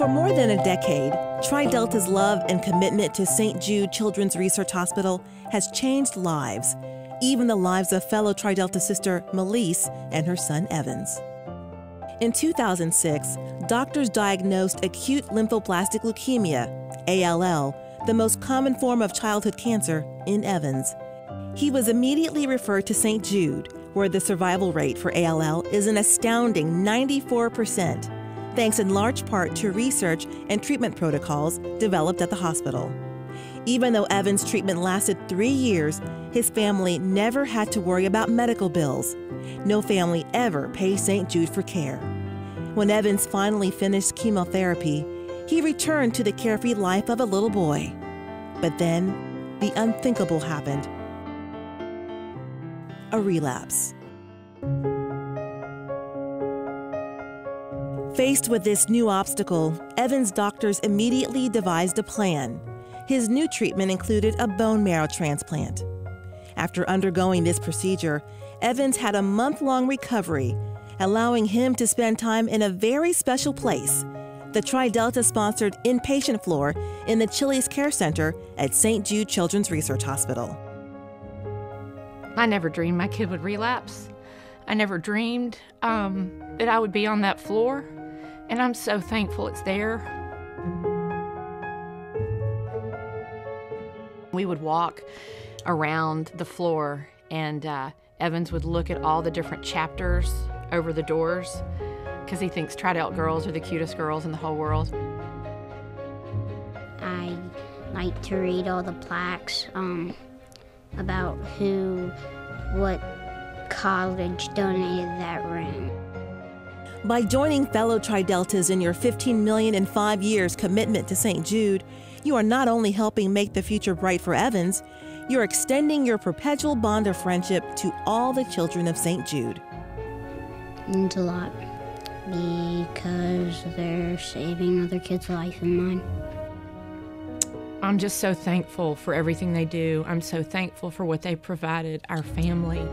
For more than a decade, Tri Delta's love and commitment to St. Jude Children's Research Hospital has changed lives, even the lives of fellow Tri Delta sister Melise and her son Evans. In 2006, doctors diagnosed acute lymphoblastic leukemia, ALL, the most common form of childhood cancer, in Evans. He was immediately referred to St. Jude, where the survival rate for ALL is an astounding 94% thanks in large part to research and treatment protocols developed at the hospital. Even though Evans' treatment lasted three years, his family never had to worry about medical bills. No family ever pays St. Jude for care. When Evans finally finished chemotherapy, he returned to the carefree life of a little boy. But then, the unthinkable happened a relapse. Faced with this new obstacle, Evans' doctors immediately devised a plan. His new treatment included a bone marrow transplant. After undergoing this procedure, Evans had a month long recovery, allowing him to spend time in a very special place the Tri Delta sponsored inpatient floor in the Chili's Care Center at St. Jude Children's Research Hospital. I never dreamed my kid would relapse. I never dreamed um, that I would be on that floor and I'm so thankful it's there. We would walk around the floor, and uh, Evans would look at all the different chapters over the doors because he thinks Tri-Delt girls are the cutest girls in the whole world. I like to read all the plaques um, about who, what college donated that room. By joining fellow Tri Deltas in your 15 million in five years commitment to St. Jude, you are not only helping make the future bright for Evans, you're extending your perpetual bond of friendship to all the children of St. Jude. Means a lot because they're saving other kids' life and mine. I'm just so thankful for everything they do. I'm so thankful for what they provided our family.